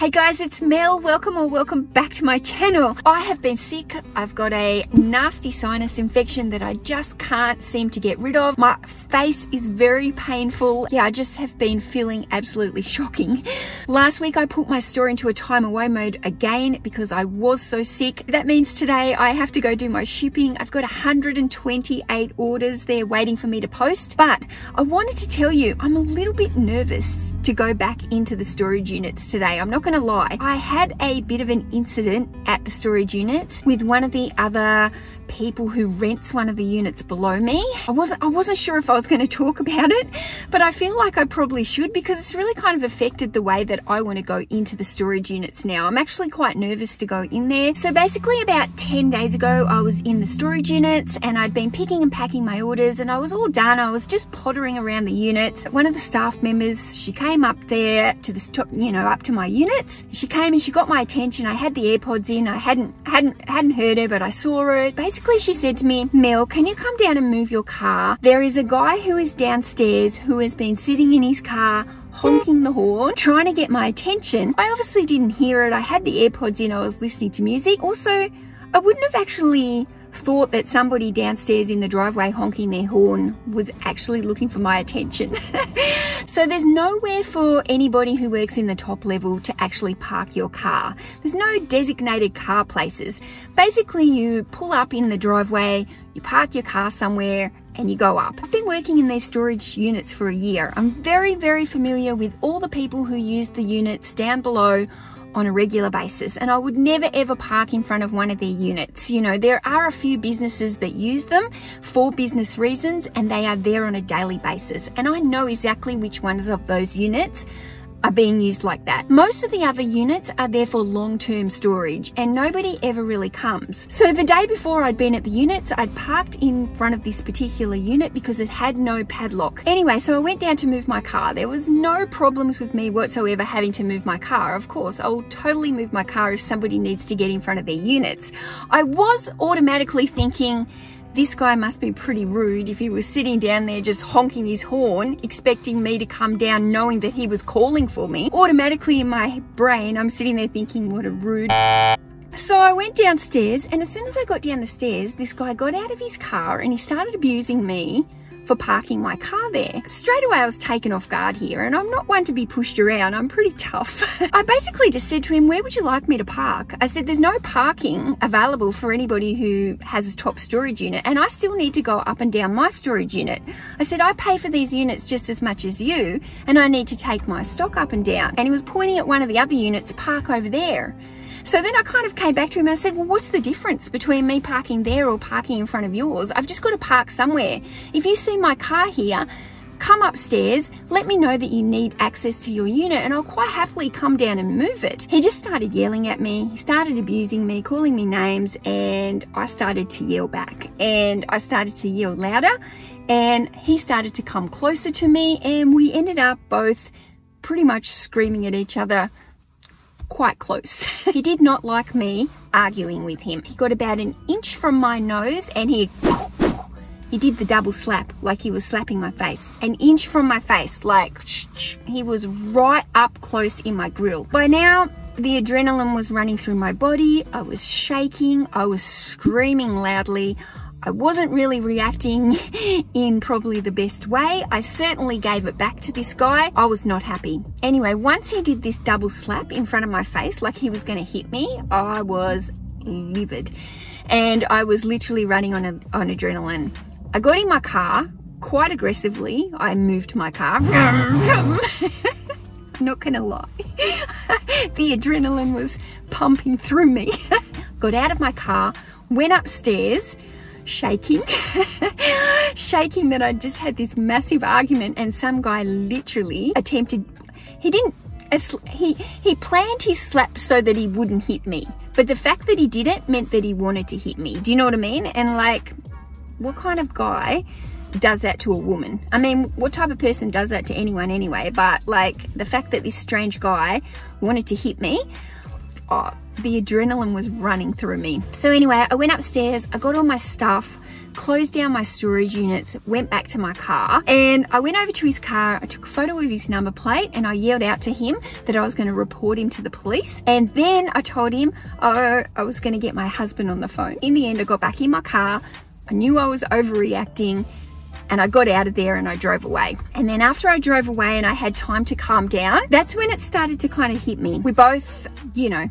Hey guys, it's Mel. Welcome or welcome back to my channel. I have been sick. I've got a nasty sinus infection that I just can't seem to get rid of. My face is very painful. Yeah, I just have been feeling absolutely shocking. Last week I put my store into a time away mode again because I was so sick. That means today I have to go do my shipping. I've got 128 orders there waiting for me to post. But I wanted to tell you, I'm a little bit nervous to go back into the storage units today. I'm not going gonna lie, I had a bit of an incident at the storage units with one of the other people who rents one of the units below me. I wasn't I wasn't sure if I was going to talk about it, but I feel like I probably should because it's really kind of affected the way that I want to go into the storage units now. I'm actually quite nervous to go in there. So basically about 10 days ago, I was in the storage units and I'd been picking and packing my orders and I was all done. I was just pottering around the units. One of the staff members, she came up there to the top, you know, up to my units. She came and she got my attention. I had the AirPods in. I hadn't hadn't hadn't heard her, but I saw her. Basically she said to me, Mel, can you come down and move your car? There is a guy who is downstairs who has been sitting in his car honking the horn, trying to get my attention. I obviously didn't hear it. I had the AirPods in, I was listening to music. Also, I wouldn't have actually thought that somebody downstairs in the driveway honking their horn was actually looking for my attention. so there's nowhere for anybody who works in the top level to actually park your car. There's no designated car places. Basically, you pull up in the driveway, you park your car somewhere, and you go up. I've been working in these storage units for a year. I'm very, very familiar with all the people who use the units down below on a regular basis and I would never ever park in front of one of their units. You know, there are a few businesses that use them for business reasons and they are there on a daily basis. And I know exactly which ones of those units are being used like that. Most of the other units are there for long-term storage and nobody ever really comes. So the day before I'd been at the units, I'd parked in front of this particular unit because it had no padlock. Anyway, so I went down to move my car. There was no problems with me whatsoever having to move my car. Of course, I'll totally move my car if somebody needs to get in front of their units. I was automatically thinking, this guy must be pretty rude if he was sitting down there just honking his horn, expecting me to come down knowing that he was calling for me. Automatically in my brain, I'm sitting there thinking, what a rude... So I went downstairs and as soon as I got down the stairs, this guy got out of his car and he started abusing me for parking my car there. Straight away I was taken off guard here and I'm not one to be pushed around, I'm pretty tough. I basically just said to him, where would you like me to park? I said, there's no parking available for anybody who has a top storage unit and I still need to go up and down my storage unit. I said, I pay for these units just as much as you and I need to take my stock up and down. And he was pointing at one of the other units, park over there. So then I kind of came back to him and I said, well, what's the difference between me parking there or parking in front of yours? I've just got to park somewhere. If you see my car here, come upstairs, let me know that you need access to your unit and I'll quite happily come down and move it. He just started yelling at me, he started abusing me, calling me names and I started to yell back and I started to yell louder and he started to come closer to me and we ended up both pretty much screaming at each other quite close. he did not like me arguing with him. He got about an inch from my nose and he he did the double slap like he was slapping my face an inch from my face like he was right up close in my grill by now the adrenaline was running through my body i was shaking i was screaming loudly I wasn't really reacting in probably the best way. I certainly gave it back to this guy. I was not happy. Anyway, once he did this double slap in front of my face like he was going to hit me, I was livid. And I was literally running on, a, on adrenaline. I got in my car quite aggressively. I moved my car. not gonna lie. the adrenaline was pumping through me. got out of my car, went upstairs, shaking, shaking that I just had this massive argument and some guy literally attempted, he didn't, he, he planned his slap so that he wouldn't hit me. But the fact that he did it meant that he wanted to hit me. Do you know what I mean? And like, what kind of guy does that to a woman? I mean, what type of person does that to anyone anyway? But like the fact that this strange guy wanted to hit me, oh, the adrenaline was running through me. So anyway, I went upstairs, I got all my stuff, closed down my storage units, went back to my car, and I went over to his car. I took a photo of his number plate and I yelled out to him that I was going to report him to the police. And then I told him oh, I was going to get my husband on the phone. In the end, I got back in my car. I knew I was overreacting and I got out of there and I drove away. And then after I drove away and I had time to calm down, that's when it started to kind of hit me. We both, you know,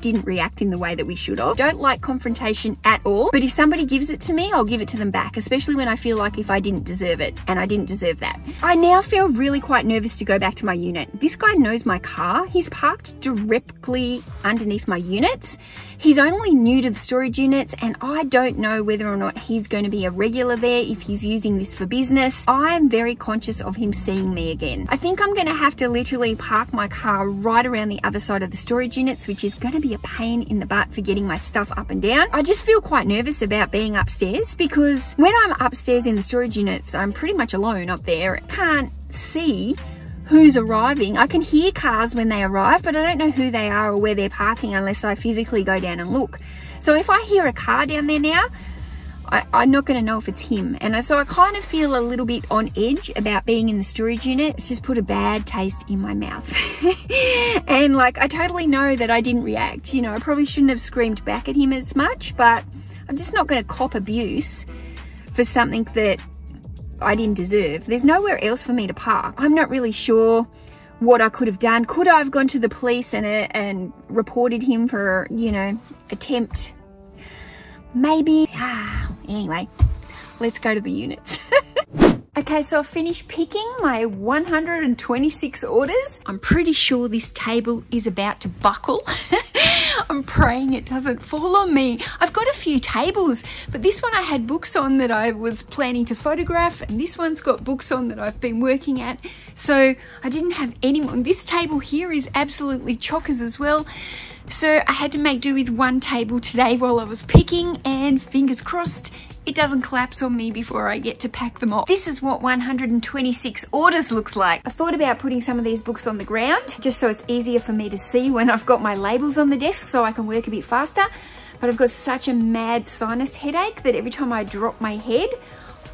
didn't react in the way that we should have. Don't like confrontation at all, but if somebody gives it to me, I'll give it to them back, especially when I feel like if I didn't deserve it and I didn't deserve that. I now feel really quite nervous to go back to my unit. This guy knows my car. He's parked directly underneath my units. He's only new to the storage units and I don't know whether or not he's going to be a regular there if he's using this for business. I am very conscious of him seeing me again. I think I'm going to have to literally park my car right around the other side of the storage units, which is going to be a pain in the butt for getting my stuff up and down. I just feel quite nervous about being upstairs because when I'm upstairs in the storage units, I'm pretty much alone up there. I can't see who's arriving. I can hear cars when they arrive, but I don't know who they are or where they're parking unless I physically go down and look. So if I hear a car down there now, I, am not going to know if it's him. And so I kind of feel a little bit on edge about being in the storage unit. It's just put a bad taste in my mouth. and like, I totally know that I didn't react. You know, I probably shouldn't have screamed back at him as much, but I'm just not going to cop abuse for something that I didn't deserve. There's nowhere else for me to park. I'm not really sure what I could have done. Could I have gone to the police and, uh, and reported him for, you know, attempt? Maybe. Anyway, let's go to the units. Okay, so I finished picking my 126 orders. I'm pretty sure this table is about to buckle. I'm praying it doesn't fall on me. I've got a few tables, but this one I had books on that I was planning to photograph, and this one's got books on that I've been working at. So I didn't have anyone. This table here is absolutely chockers as well. So I had to make do with one table today while I was picking and fingers crossed it doesn't collapse on me before I get to pack them off. This is what 126 orders looks like. I thought about putting some of these books on the ground just so it's easier for me to see when I've got my labels on the desk so I can work a bit faster. But I've got such a mad sinus headache that every time I drop my head,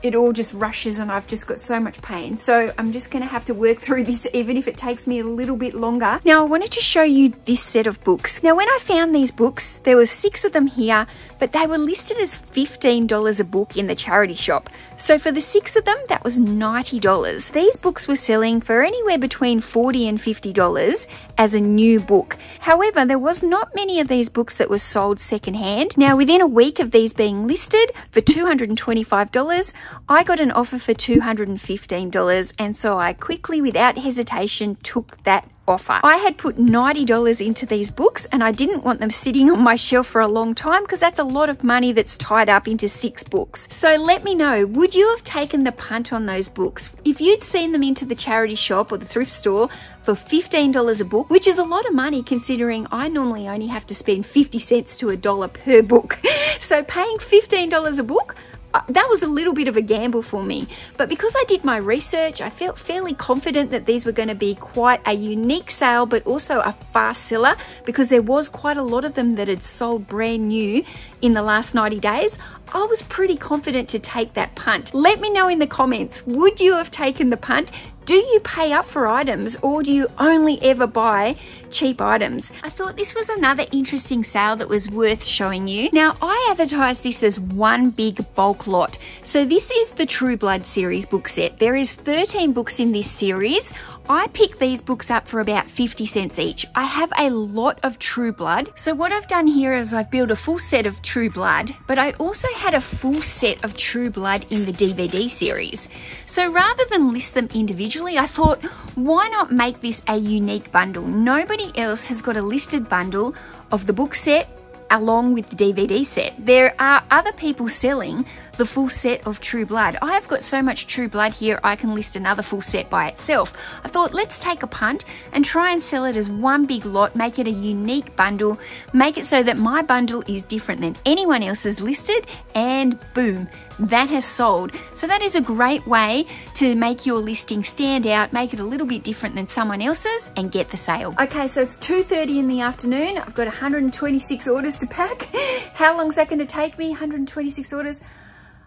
it all just rushes and I've just got so much pain. So I'm just gonna have to work through this even if it takes me a little bit longer. Now I wanted to show you this set of books. Now when I found these books, there were six of them here, but they were listed as $15 a book in the charity shop. So for the six of them, that was $90. These books were selling for anywhere between 40 and $50 as a new book. However, there was not many of these books that were sold secondhand. Now within a week of these being listed for $225, I got an offer for $215 and so I quickly, without hesitation, took that offer. I had put $90 into these books and I didn't want them sitting on my shelf for a long time because that's a lot of money that's tied up into six books. So let me know, would you have taken the punt on those books? If you'd seen them into the charity shop or the thrift store for $15 a book, which is a lot of money considering I normally only have to spend 50 cents to a dollar per book. So paying $15 a book, that was a little bit of a gamble for me. But because I did my research, I felt fairly confident that these were going to be quite a unique sale, but also a fast seller because there was quite a lot of them that had sold brand new in the last 90 days. I was pretty confident to take that punt. Let me know in the comments, would you have taken the punt? Do you pay up for items or do you only ever buy cheap items? I thought this was another interesting sale that was worth showing you. Now, I advertised this as one big bulk lot. So this is the True Blood series book set. There is 13 books in this series. I picked these books up for about 50 cents each. I have a lot of True Blood. So what I've done here is I've built a full set of True Blood, but I also had a full set of True Blood in the DVD series. So rather than list them individually, I thought, why not make this a unique bundle? Nobody else has got a listed bundle of the book set along with the DVD set. There are other people selling the full set of True Blood. I've got so much True Blood here, I can list another full set by itself. I thought, let's take a punt and try and sell it as one big lot, make it a unique bundle, make it so that my bundle is different than anyone else's listed, and boom, that has sold. So that is a great way to make your listing stand out, make it a little bit different than someone else's and get the sale. Okay, so it's 2.30 in the afternoon. I've got 126 orders to pack. How long is that going to take me? 126 orders.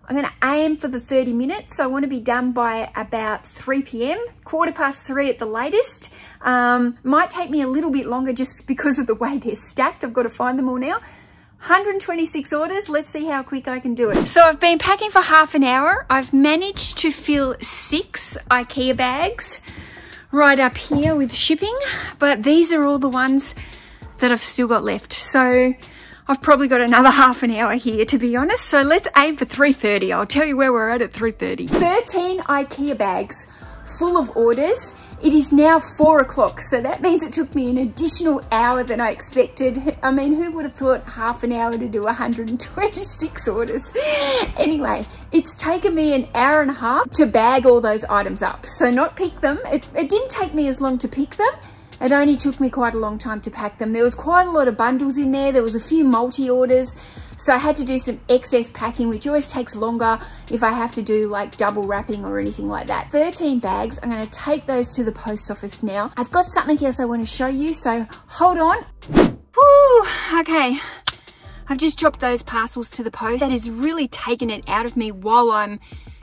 I'm going to aim for the 30 minutes. So I want to be done by about 3 p.m., quarter past three at the latest. Um, might take me a little bit longer just because of the way they're stacked. I've got to find them all now. 126 orders. Let's see how quick I can do it. So I've been packing for half an hour. I've managed to fill six IKEA bags right up here with shipping, but these are all the ones that I've still got left. So I've probably got another half an hour here to be honest. So let's aim for 3.30. I'll tell you where we're at at 3.30. 13 IKEA bags full of orders it is now four o'clock, so that means it took me an additional hour than I expected. I mean, who would have thought half an hour to do 126 orders? Anyway, it's taken me an hour and a half to bag all those items up. So not pick them. It, it didn't take me as long to pick them. It only took me quite a long time to pack them. There was quite a lot of bundles in there. There was a few multi-orders. So I had to do some excess packing, which always takes longer if I have to do like double wrapping or anything like that. 13 bags. I'm going to take those to the post office now. I've got something else I want to show you, so hold on. Whew, okay. I've just dropped those parcels to the post. That has really taken it out of me while I'm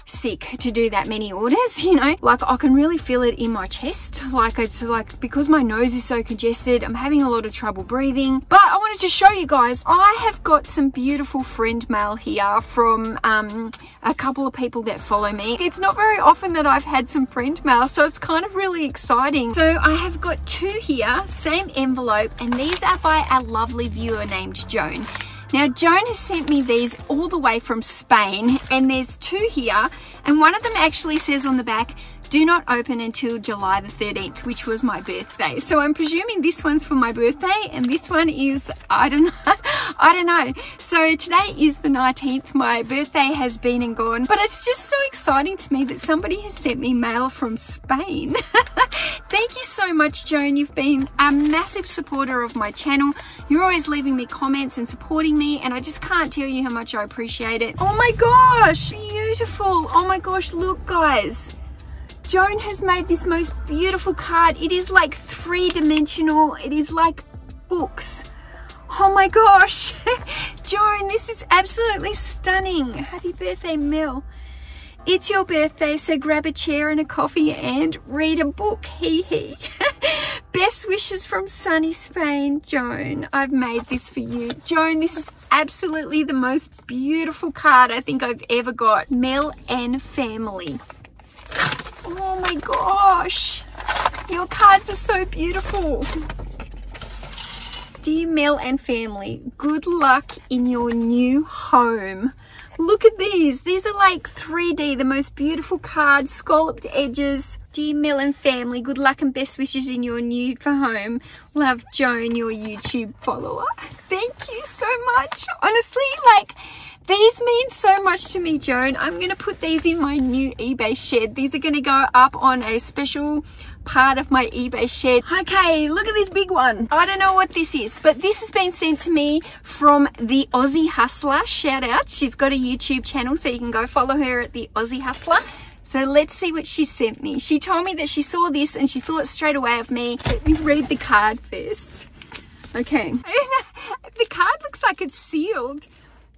sick to do that many orders, you know, like I can really feel it in my chest. Like it's like because my nose is so congested, I'm having a lot of trouble breathing. But I wanted to show you guys, I have got some beautiful friend mail here from um, a couple of people that follow me. It's not very often that I've had some friend mail, so it's kind of really exciting. So I have got two here, same envelope, and these are by a lovely viewer named Joan. Now Joan has sent me these all the way from Spain and there's two here and one of them actually says on the back do not open until July the 13th, which was my birthday. So I'm presuming this one's for my birthday and this one is, I don't know, I don't know. So today is the 19th. My birthday has been and gone, but it's just so exciting to me that somebody has sent me mail from Spain. Much, Joan. You've been a massive supporter of my channel. You're always leaving me comments and supporting me and I just can't tell you how much I appreciate it. Oh my gosh, beautiful. Oh my gosh, look guys. Joan has made this most beautiful card. It is like three-dimensional. It is like books. Oh my gosh. Joan, this is absolutely stunning. Happy birthday, Mel. It's your birthday, so grab a chair and a coffee and read a book. Hee hee. Best wishes from sunny Spain, Joan. I've made this for you. Joan, this is absolutely the most beautiful card I think I've ever got. Mel and family. Oh my gosh. Your cards are so beautiful. Dear Mel and family, good luck in your new home. Look at these. These are like 3D, the most beautiful cards, scalloped edges. Dear Mel and family, good luck and best wishes in your new for home. Love Joan, your YouTube follower. Thank you so much. Honestly, like, these mean so much to me, Joan. I'm going to put these in my new eBay shed. These are going to go up on a special part of my eBay shed. Okay, look at this big one. I don't know what this is, but this has been sent to me from the Aussie Hustler. Shout out. She's got a YouTube channel, so you can go follow her at the Aussie Hustler. So let's see what she sent me. She told me that she saw this and she thought straight away of me. Let me read the card first. Okay. the card looks like it's sealed.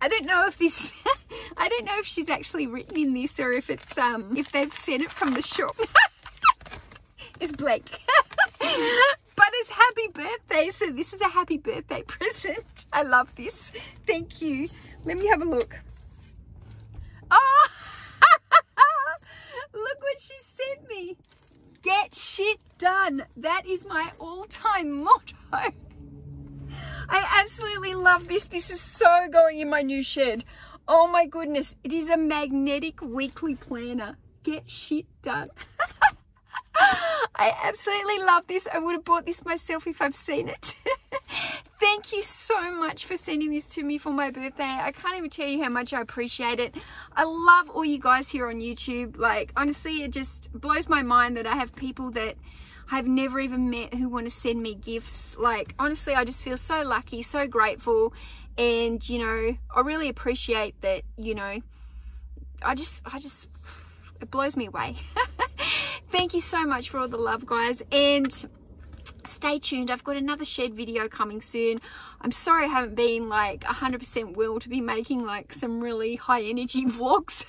I don't know if this, I don't know if she's actually written in this or if it's, um, if they've sent it from the shop. it's blank. but it's happy birthday, so this is a happy birthday present. I love this. Thank you. Let me have a look. Oh, look what she sent me. Get shit done. That is my all-time motto. Absolutely love this. This is so going in my new shed. Oh my goodness. It is a magnetic weekly planner. Get shit done. I absolutely love this. I would have bought this myself if I've seen it. Thank you so much for sending this to me for my birthday. I can't even tell you how much I appreciate it. I love all you guys here on YouTube. Like, honestly, it just blows my mind that I have people that I've never even met who want to send me gifts. Like, honestly, I just feel so lucky, so grateful. And, you know, I really appreciate that, you know, I just, I just, it blows me away. Thank you so much for all the love, guys. And stay tuned i've got another shed video coming soon i'm sorry i haven't been like 100% will to be making like some really high energy vlogs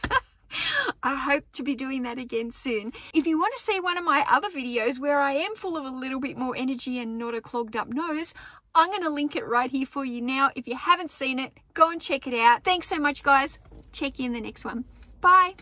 I hope to be doing that again soon. If you want to see one of my other videos where I am full of a little bit more energy and not a clogged up nose, I'm going to link it right here for you now. If you haven't seen it, go and check it out. Thanks so much, guys. Check you in the next one. Bye.